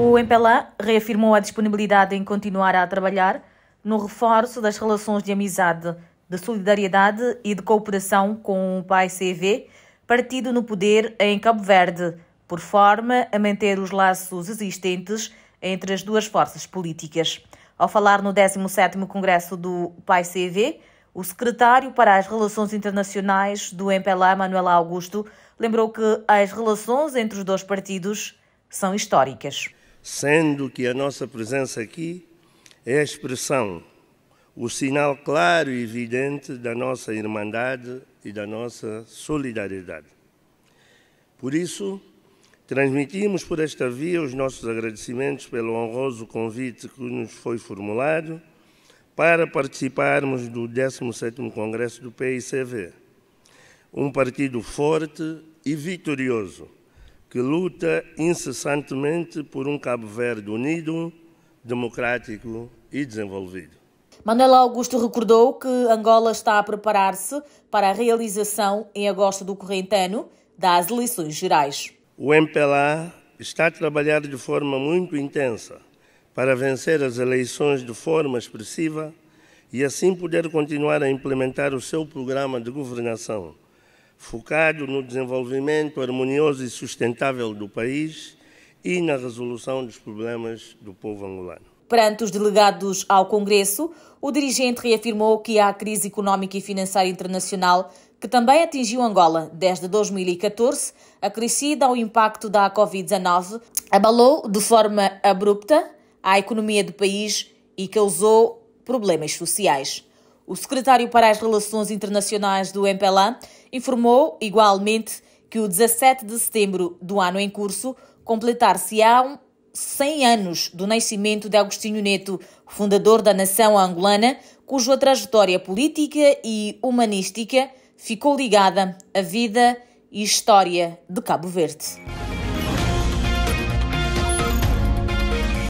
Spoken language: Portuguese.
O MPLA reafirmou a disponibilidade em continuar a trabalhar no reforço das relações de amizade, de solidariedade e de cooperação com o PAI-CV, partido no poder em Cabo Verde, por forma a manter os laços existentes entre as duas forças políticas. Ao falar no 17º Congresso do PAI-CV, o secretário para as Relações Internacionais do MPLA, Manuel Augusto, lembrou que as relações entre os dois partidos são históricas sendo que a nossa presença aqui é a expressão, o sinal claro e evidente da nossa irmandade e da nossa solidariedade. Por isso, transmitimos por esta via os nossos agradecimentos pelo honroso convite que nos foi formulado para participarmos do 17º Congresso do PICV, um partido forte e vitorioso que luta incessantemente por um Cabo Verde unido, democrático e desenvolvido. Manuel Augusto recordou que Angola está a preparar-se para a realização, em agosto do corrente ano, das eleições gerais. O MPLA está a trabalhar de forma muito intensa para vencer as eleições de forma expressiva e assim poder continuar a implementar o seu programa de governação focado no desenvolvimento harmonioso e sustentável do país e na resolução dos problemas do povo angolano. Perante os delegados ao Congresso, o dirigente reafirmou que a crise económica e financeira internacional, que também atingiu Angola desde 2014, acrescida ao impacto da Covid-19, abalou de forma abrupta a economia do país e causou problemas sociais. O secretário para as Relações Internacionais do MPLA informou, igualmente, que o 17 de setembro do ano em curso completar-se-á 100 anos do nascimento de Agostinho Neto, fundador da nação angolana, cuja trajetória política e humanística ficou ligada à vida e história de Cabo Verde.